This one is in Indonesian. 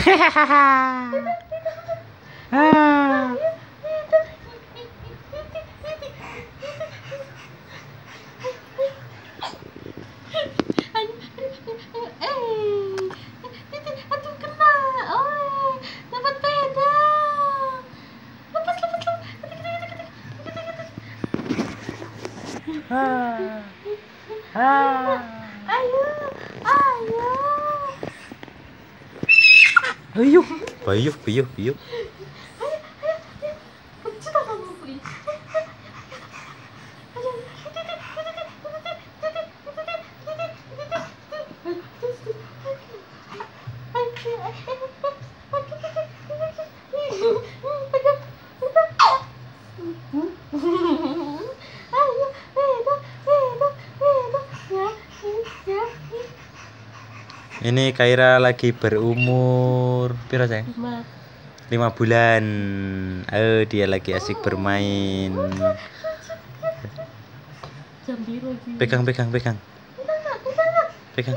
Ah. Kena. 哎呦！哎呦！哎呦！哎呦！哎呀！哎呀！哎呀！我知道他怎么不理。Ini Kaira lagi berumur piro sayang? Lima. lima bulan. Oh dia lagi asik bermain. Biru lagi. pegang pegang pegang. Pegang